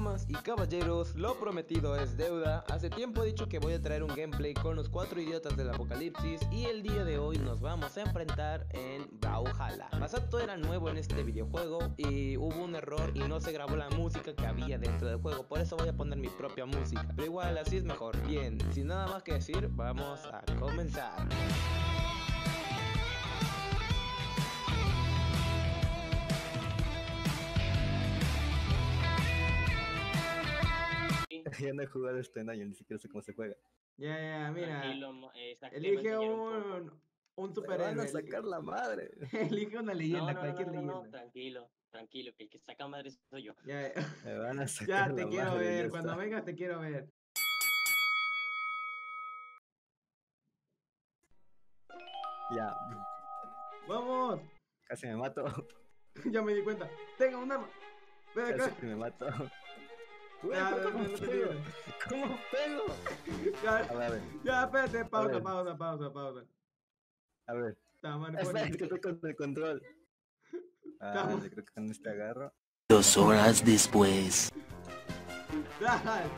Damas y caballeros, lo prometido es deuda. Hace tiempo he dicho que voy a traer un gameplay con los cuatro idiotas del apocalipsis y el día de hoy nos vamos a enfrentar en Brawlhalla. Masato era nuevo en este videojuego y hubo un error y no se grabó la música que había dentro del juego, por eso voy a poner mi propia música. Pero igual así es mejor. Bien, sin nada más que decir, vamos a comenzar. Yo no he jugado este año, ni siquiera sé cómo se juega. Ya, ya, mira. Tranquilo, eh, Elige un un, superhéroe. van a sacar la madre. Elige una leyenda, no, no, cualquier no, no, no, leyenda. tranquilo, tranquilo, que el que saca madre soy yo. Ya, Me van a sacar ya te la quiero madre, ver. ya Cuando vengas te quiero ver. Ya, ¡Vamos! casi me mato. ya me di cuenta. Tenga un arma. Ven acá. Casi me mato. Ya, ¿cómo no, no te pego? ¿Cómo pego? Ya, A ver, a ver. ya, espérate. Pausa, pausa, pausa, pausa. A ver. Espera, que estoy con el control. Ah, yo creo que con este agarro. Dos horas después. Dale.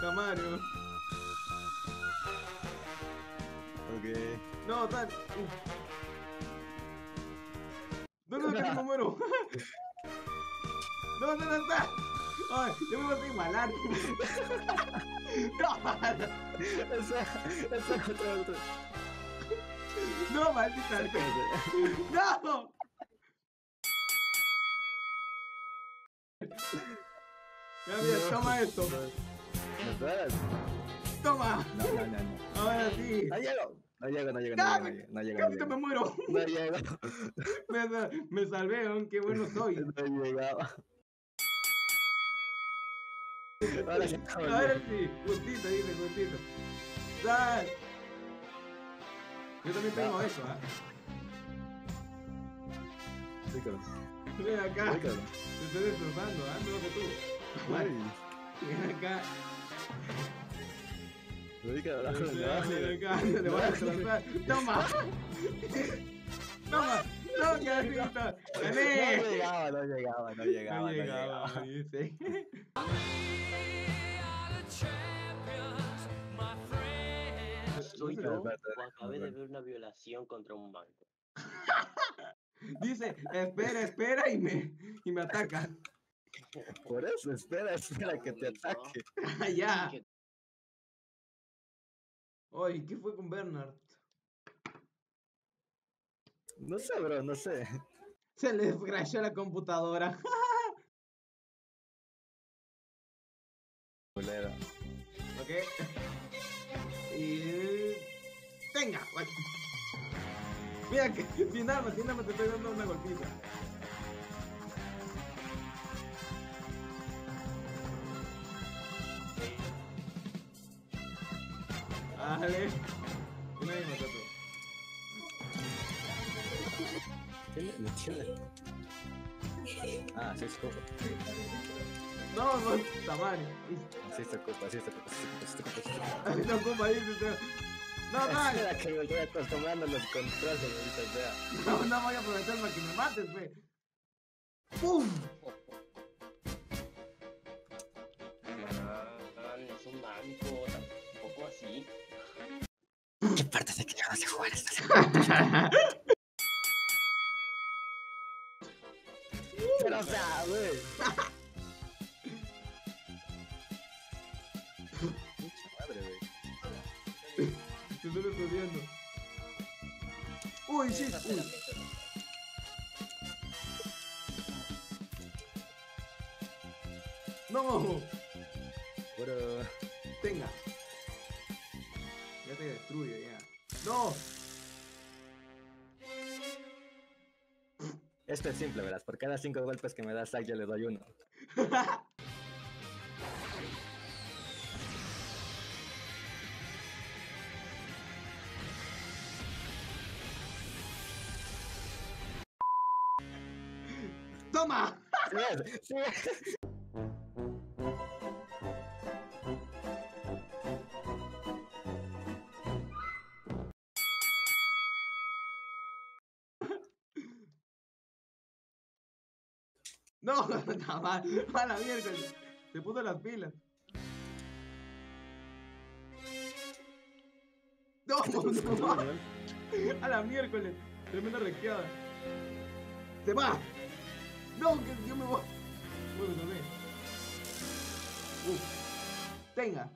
Camario. Ok. No, tal. Casi me muero. No, no, no, está. Ay, yo me voy a igualar. No, Esa, esa otra, otra. no, maldita. No. Mira, No, toma esto. Toma. No, no, no, no. Ahora sí. No llego. No llego, no llego, No, no llego, no llego. Casi No me muero. No llego. Me, me salvé, aunque bueno soy. No llegaba. Ahora sí, justito, dice, justito. ¡Sal! Yo también tengo eso, ¿ah? Rícalo, Ven acá, te estoy destrozando, ¿ah? No que tú. Vale, ven acá, ven acá, ven acá, te voy a destrozar. ¡Toma! ¡Toma! ¡No, está! No llegaba, no llegaba, no llegaba, No no llegaba, llegaba. dice. Soy yo acabé de ver una violación contra un banco. Dice, espera, espera y me, y me ataca. Por eso, espera, espera que te ataque. ya. Oye, ¿qué fue con Bernard? No sé, bro, no sé. Se le desgració la computadora. ¿Ok? Y... Tenga. guay. Mira que sin arma, sin arma te estoy dando una golpiza. Dale. Ah, sí se ocupa. No, no, se ocupa, sí se ocupa, sí se ocupa, sí se se ocupa, dice. usted. No, dale. Espera que me estoy acostumbrando a los controles, ahorita sea. No, no voy a aprovechar para que me mates, fe. ¡Pum! Ah, no es un banco, tampoco así. ¿Qué parte de que ya vas a jugar esta Pero, o sea, güey. Mucha madre, güey. Te estoy estudiando. Uy, sí, uy. No, Pero, tenga. Ya te destruyo, ya. No. Esto es simple, verás. Por cada cinco golpes que me da Zack, yo le doy uno. ¡Toma! ¿Sí? ¿Sí? ¡No! No, no, mal, a la miércoles. Se puso las pilas. No, no, a la miércoles. Tremenda recteada. Se va. No, que yo me voy. Bueno, no sé. Uf. Tenga.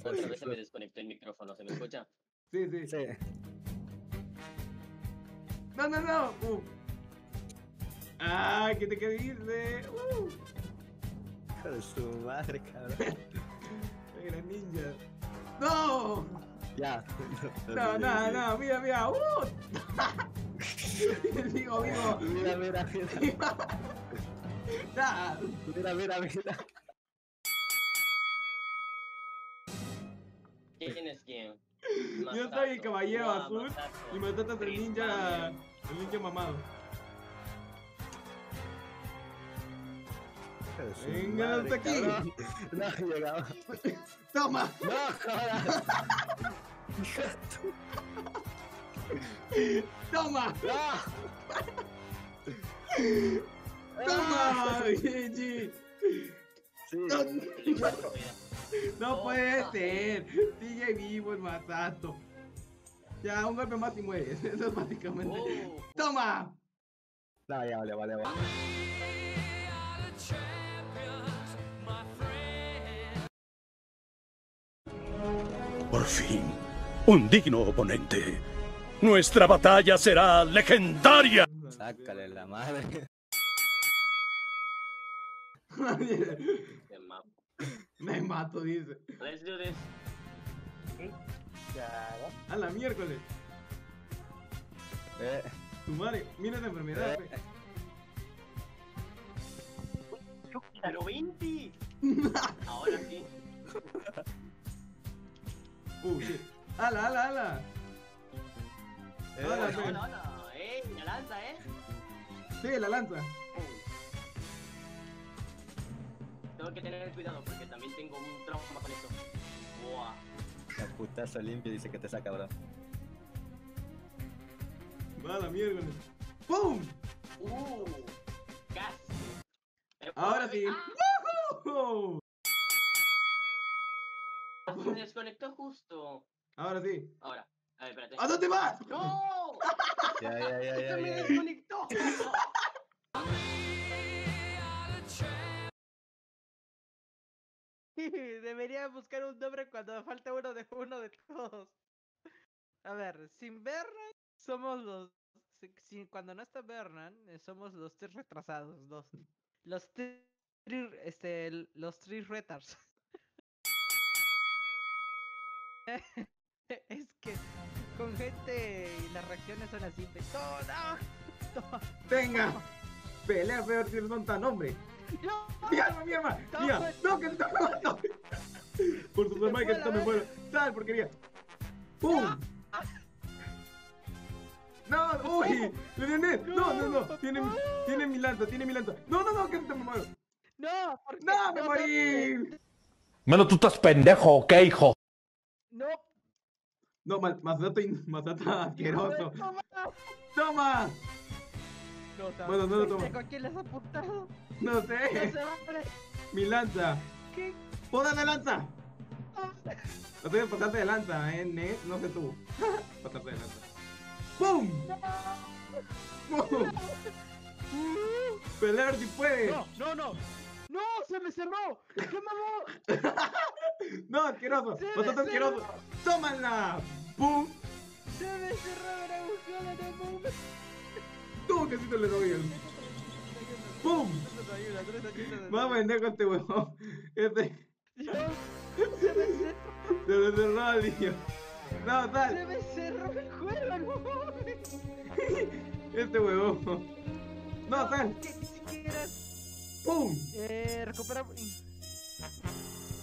Otra vez se me desconectó el micrófono, ¿se me escucha? Sí, sí. Sí. No, no, no. Uf. Ah, ¿qué te qué dice? Uh. Hijo de su madre, cabrón. Era ninja. ¡No! Ya. No, no, no, mira, mira. ¡Uh! Digo, vivo. Mira, mira, mira. Nah. Mira, mira, mira. ¿Quién es quién? Yo soy el caballero azul y me tratas el ninja. El ninja mamado. Hijo de su Venga, madre, hasta aquí. No, llegaba. ¡Toma! No, de tu- ¡Toma! No. ¡Toma! GG. Sí. No puede ser. Sigue vivo el Masato. Ya, un golpe más y mueres. Eso es básicamente. Oh, ¡Toma! No, ya, vale, vale, vale. Fin, un digno oponente. Nuestra batalla será legendaria. Sácale la madre. qué mapa. Me mato, dice. Let's do this. A la miércoles. Eh, Tu madre, mira esa enfermedad. Eh. ¡Pero 20! Ahora sí. Uh, shit. ¡Ala, ala, ala! eh, Hola. ¡Eh! ¡La lanza, eh! Sí, la lanza. Oh. Tengo que tener cuidado porque también tengo un trauma con esto. Buah. La putazo limpio dice que te saca, bro. Va la miércoles. ¡Pum! ¡Uh! ¡Casi! Ahora sí. ¡Ah! Se me desconectó justo. Ahora sí. Ahora. A ver, espérate. ¿A dónde vas? ¡No! Ya, ya, ya, ¡Se ya, me ya. desconectó! Debería buscar un nombre cuando falta uno de uno de todos. A ver, sin Bernan somos los. si- si- cuando no está Bernan, eh, somos los tres retrasados, dos. Los tres. Este, los tres retards. es que con gente y las reacciones son así. pe- ¡No, no! ¡No! Venga. Pelea feo si son tan hombre. ¡No! ¡Mira, mi arma! ¡Mira! ¡No, que está muerto! Por madre fue que está me muero. ¡Sal, porquería! ¡Pum! ¡No! ¡Uy! ¡Le gané! ¡No, no, no! Tiene, mi- tiene mi lanza, tiene mi lanza. ¡No, no, no! ¡Que está me muero! ¡No! ¡No, me morí! Mano, tú estás pendejo, ¿ok, hijo? ¡No! No, Ma- Masato, in- Masato asqueroso. ¡Toma! ¡Toma! No, no, Bueno, no lo tomo. ¿A quién les ha apuntado? No No sé. ahí. Mi lanza. ¿Qué? ¡Poda de lanza! No te pasarte de lanza, eh, Ned. No sé tú. Pasarte de lanza. ¡Pum! ¡Pum! Pelear si puedes. No, no, no. ¡No! ¡Se me cerró! ¡Qué mamón! No, asqueroso. Se me Masato asqueroso. ¡Tómala! ¡Pum! ¡Se me cerró el agujero de momento! ¡Tú que sí te le doy el. ¡Pum! Más pendejo este huevón. Este. Dios, se me cerró, Se le cerró al niño. No, se sal. me cerró el juego, no. Este huevón. No, sal. ¡Pum! Eh, recupera.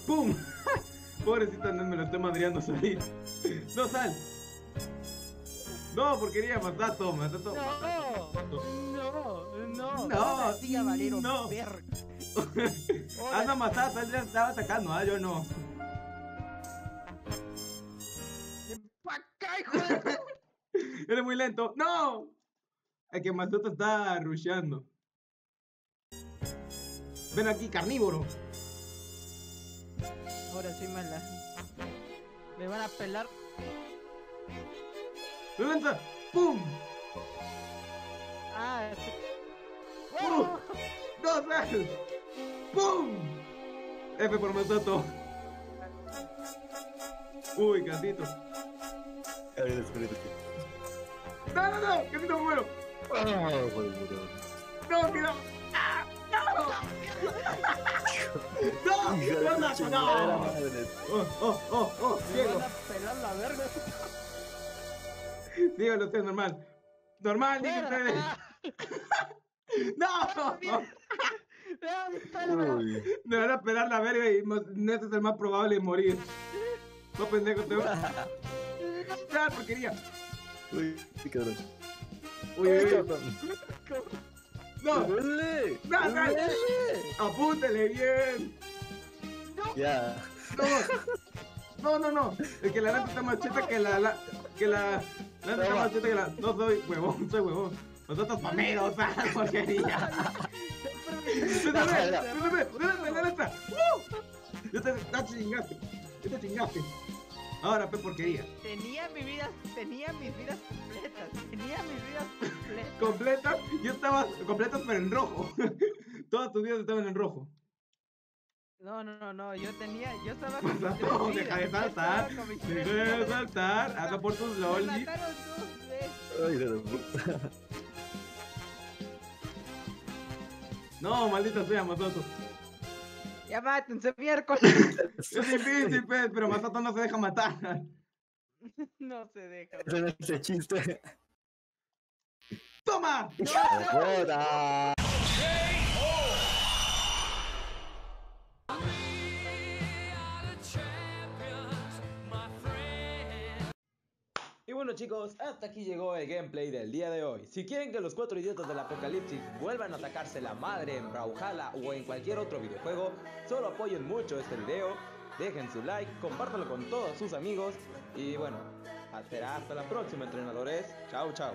¡Pum! Pobrecita Ned me lo estoy madreando salir. No, sal. No, porquería, Masato, Masato. No, no, no. No, Tía Valero, no. no, Masato, él ya estaba atacando, ah, yo no. ¡Pa' acá, hijo de... Eres muy lento. ¡No! a que Masato está rusheando. Ven aquí, carnívoro. Ahora sí me la. Me van a pelar. ¡Lo lanza! ¡Pum! Ah, este- ¡Uh! ¡Dos veces! ¡Pum! F por Masato. Uy, gatito. ¡No, no, no! ¡Gatito me muero! Ah. ¡No, que no! ¡No! ¡No! ¡Oh, oh, oh, oh! me ¡Ciego! van a pelar la verga. Dígalo usted normal. Normal, diga. Ah, ¡No! Me van a pelar la verga y Neto es el más probable de morir. No, pendejo, te voy a... ¡Ah, porquería! Uy, qué cabrón. Uy, uy, uy. ¡No! ¡No, no! ¡Apúntele bien! Ya. No, no, no, no. El que la lanza está más cheta que la, la que la lanza está más cheta que la. No soy huevón, soy huevón. Nosotros pameros, ¡ah, porquería! ¡Pésame! ¡Pésame! ¡Pésame la! ¡Uh! Ya te, ya te chingaste. Ya te chingaste. Ahora, pe porquería. Tenía mi vida, tenía mis vidas completas. Tenía mis vidas completas. Completa, yo estaba completas pero en rojo. Todas tus vidas estaban en rojo. No, no, no, no, yo tenía, yo estaba con mis tres no, vidas, deja de saltar. Deja de saltar. Anda por tus Me lolis. mataron dos veces. Ay, hijo de puta. No, maldita sea, Masato. Ya mátense miércoles. Es difícil, pez, pero Masato no se deja matar. No se deja. Ese no es el chiste. ¡Toma! ¡Joda! Bueno chicos, hasta aquí llegó el gameplay del día de hoy. Si quieren que los cuatro idiotas del apocalipsis vuelvan a atacarse la madre en Brawlhalla o en cualquier otro videojuego, solo apoyen mucho este video, dejen su like, compártanlo con todos sus amigos y bueno, hasta la próxima entrenadores. Chao chao.